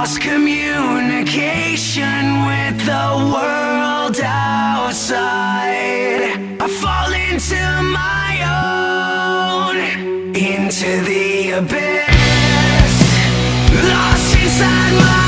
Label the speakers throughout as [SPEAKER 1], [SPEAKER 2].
[SPEAKER 1] lost communication with the world outside. I fall into my own, into the abyss, lost inside my.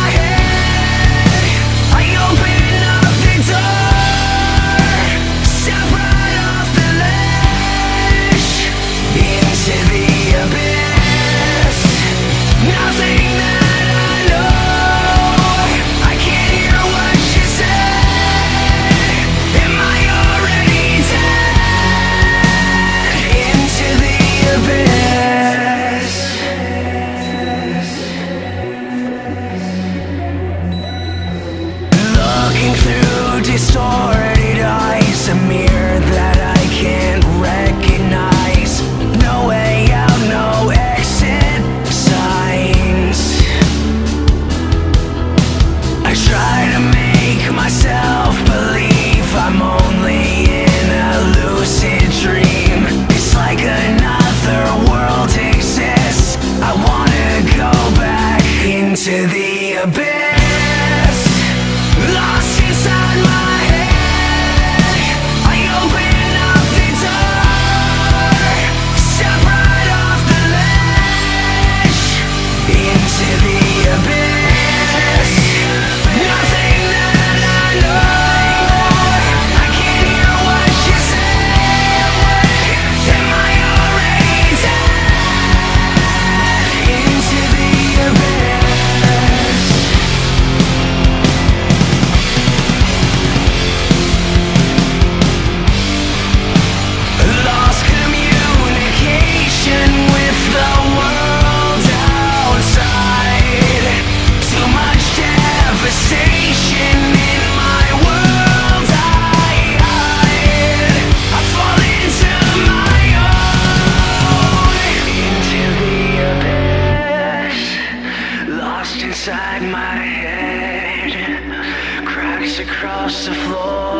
[SPEAKER 1] across the floor.